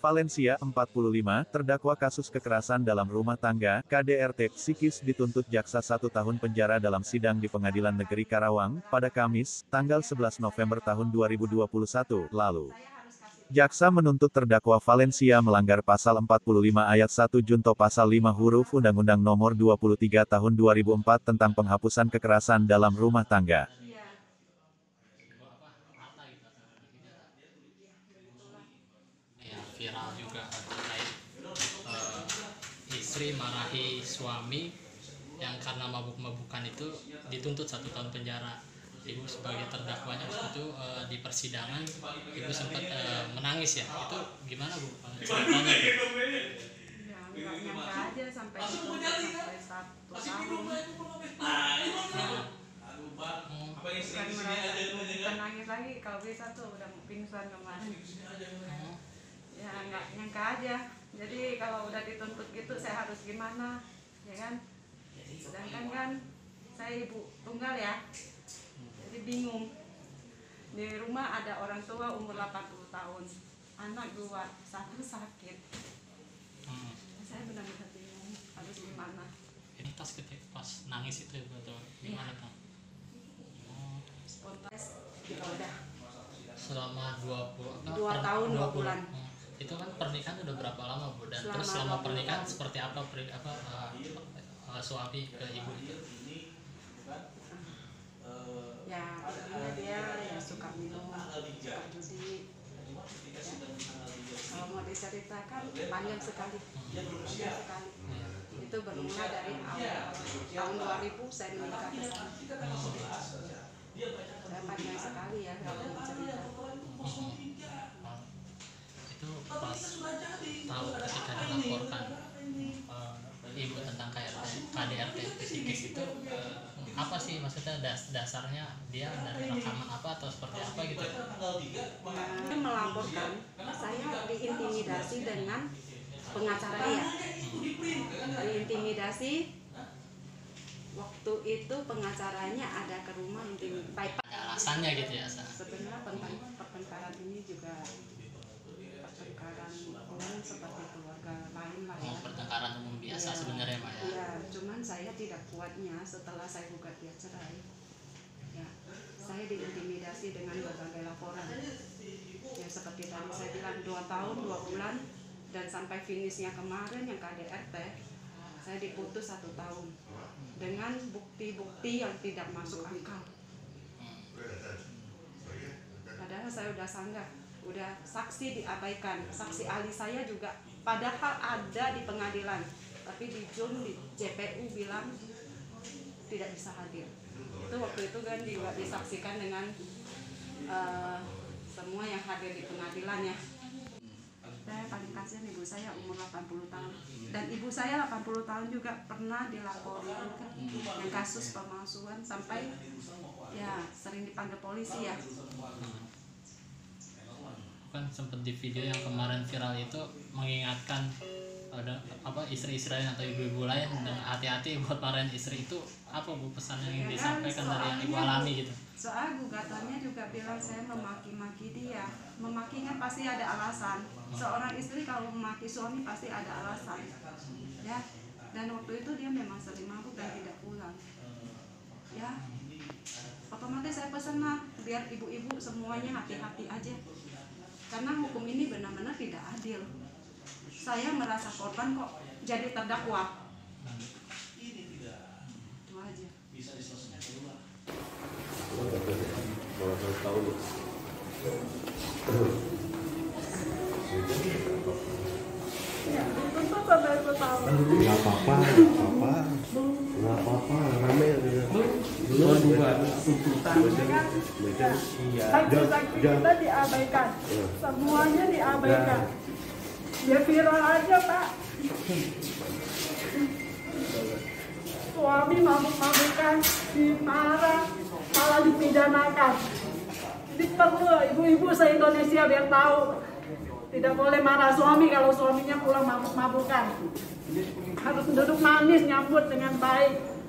Valencia, 45, terdakwa kasus kekerasan dalam rumah tangga, KDRT, psikis dituntut jaksa satu tahun penjara dalam sidang di Pengadilan Negeri Karawang, pada Kamis, tanggal 11 November tahun 2021, lalu. Jaksa menuntut terdakwa Valencia melanggar pasal 45 ayat 1 junto pasal 5 huruf Undang-Undang Nomor 23 Tahun 2004 tentang penghapusan kekerasan dalam rumah tangga. Viral juga terkait eh, istri marahi suami yang karena mabuk-mabukan itu dituntut satu tahun penjara. Ibu sebagai terdakwanya waktu itu eh, di persidangan ibu sempat eh, menangis ya. Itu gimana bu? Ceritanya? Ya, nggak nyangka aja. Sampai dituntut sampai satu tahun. Hmm, Bukan nangis lagi, kalau bisa tuh udah pingsan kemarin. Ya nggak nyangka aja. Jadi kalau udah dituntut gitu saya harus gimana, ya kan? Sedangkan kan saya ibu tunggal ya, jadi bingung. Di rumah ada orang tua umur 80 tahun, anak dua, satu sakit. hmm. Saya benar-benar bingung harus gimana. ini tas ketika pas nangis itu ibu atau gimana tuh Oh, Spontan ya udah selama 20 apa, Dua tahun, dua 20. bulan. Hmm. itu kan pernikahan udah berapa lama bu dan Selama terus selama 20 pernikahan tahun. seperti apa peri- apa eh, eh, suami ke ibu itu ya intinya dia ya suka minum suka judi ya. kalau mau diceritakan panjang sekali panjang sekali Iya. itu bermula dari awal tahun 2000 saya menikah ke sana saya panjang sekali ya kalau itu pas tahu ketika dilaporkan eh, ibu tentang KRT, KDRT psikis itu eh, apa sih maksudnya das- dasarnya? Dia dari rekaman apa atau seperti apa gitu? Saya melaporkan saya diintimidasi dengan pengacara ya diintimidasi waktu itu pengacaranya ada ke rumah intimidasi ada alasannya gitu ya sebenarnya pertengkaran ini juga pertengkaran umum seperti keluarga lain lah ya mau pertengkaran umum biasa Iya. sebenarnya pak ya Iya, cuman saya tidak kuatnya setelah saya gugat dia cerai. Ya, saya diintimidasi dengan berbagai laporan. Ya seperti tadi saya bilang dua tahun dua bulan dan sampai finishnya kemarin yang KDRT saya diputus satu tahun dengan bukti-bukti yang tidak masuk akal. Padahal saya udah sanggah, udah saksi diabaikan, saksi ahli saya juga padahal ada di pengadilan, tapi di Jun di JPU bilang tidak bisa hadir. Itu waktu itu kan juga disaksikan dengan eh, semua yang hadir di pengadilan ya. Saya paling kasihan ibu saya umur 80 tahun dan ibu saya 80 tahun juga pernah dilaporkan kan kasus pemalsuan sampai ya sering dipanggil polisi ya. Kan sempat di video yang kemarin viral itu mengingatkan ada apa istri-istri lain atau ibu-ibu lain dan hati-hati buat marahin istri itu apa bu pesan yang Ya kan, disampaikan dari yang ibu alami gitu Soal gugatannya juga bilang saya memaki-maki dia. Memakinya pasti ada alasan. Seorang istri kalau memaki suami pasti ada alasan. Ya. Dan waktu itu dia memang sering mabuk dan tidak pulang. Ya. Otomatis saya pesan lah biar ibu-ibu semuanya hati-hati aja. Karena hukum ini benar-benar tidak adil. Saya merasa korban kok jadi terdakwa. Itu aja. Kalau saya tahu nggak apa-apa, nggak apa-apa, nggak apa-apa, rame gitu. Dua dua tuntutan. Iya. Saksi-saksi kita diabaikan, Iya. semuanya diabaikan. Ya viral aja pak. Suami mabuk-mabukan, dimarah, malah dipidanakan. Ini perlu ibu-ibu se-Indonesia biar tahu. Tidak boleh marah suami kalau suaminya pulang mabuk-mabukan. Harus duduk manis, nyambut dengan baik.